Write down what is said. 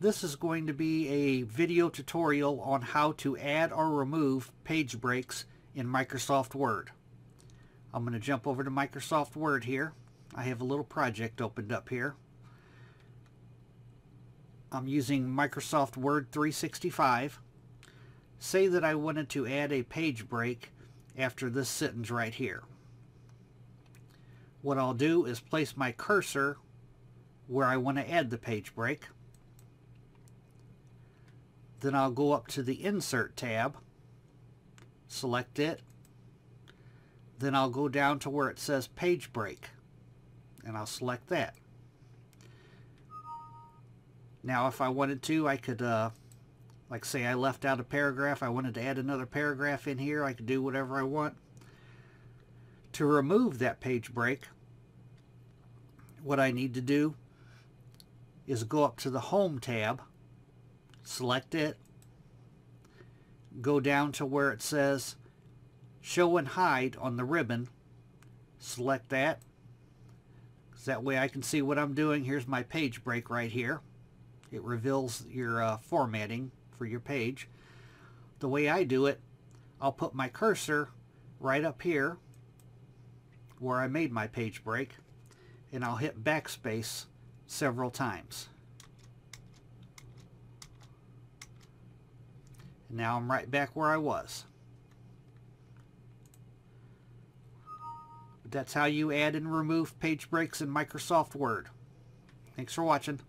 This is going to be a video tutorial on how to add or remove page breaks in Microsoft Word. I'm going to jump over to Microsoft Word here. I have a little project opened up here. I'm using Microsoft Word 365. Say that I wanted to add a page break after this sentence right here. What I'll do is place my cursor where I want to add the page break. Then I'll go up to the Insert tab, select it, then I'll go down to where it says Page Break, and I'll select that. Now if I wanted to, I could, uh, like say I left out a paragraph, I wanted to add another paragraph in here, I could do whatever I want. To remove that page break, what I need to do is go up to the Home tab, select it, go down to where it says show and hide on the ribbon, select that, that way I can see what I'm doing. Here's my page break right here. It reveals your uh, formatting for your page. The way I do it, I'll put my cursor right up here where I made my page break and I'll hit backspace several times. And now I'm right back where I was. But that's how you add and remove page breaks in Microsoft Word. Thanks for watching.